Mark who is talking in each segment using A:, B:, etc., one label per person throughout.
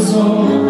A: So.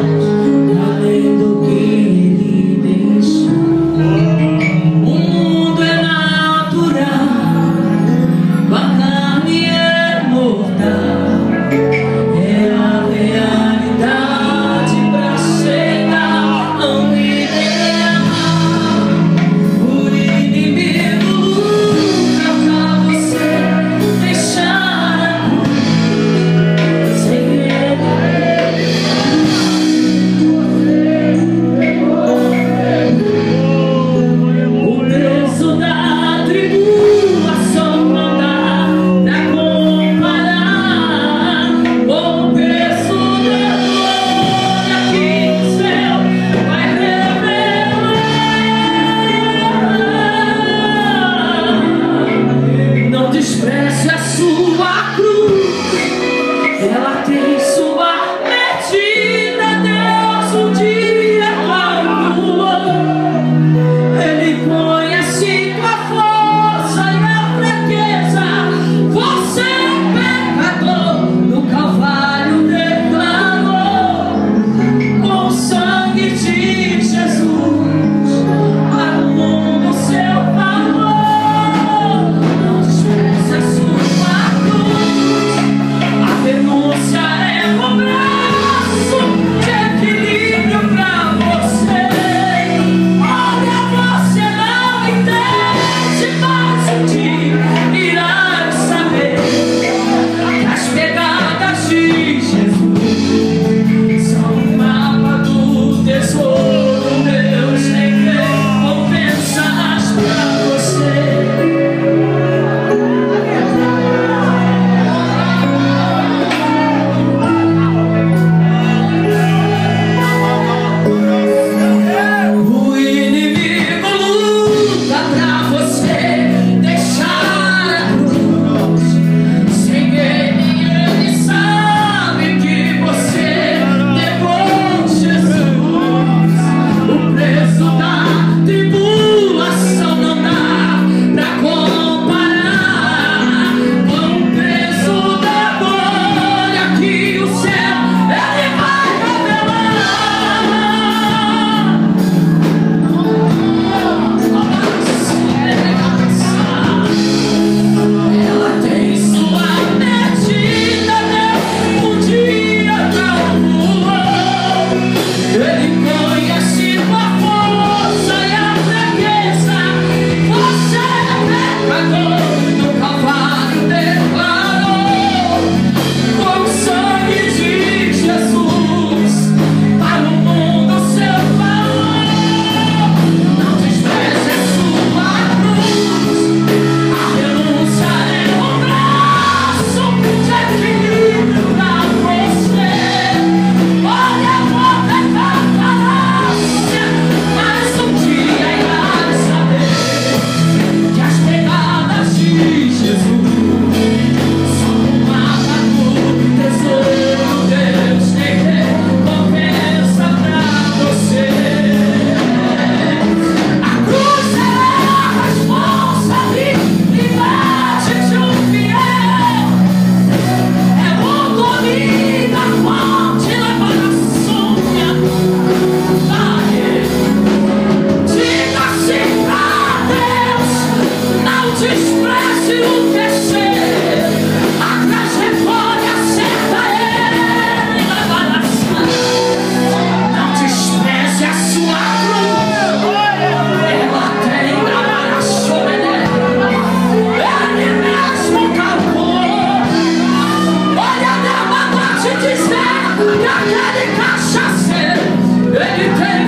A: Kasha said,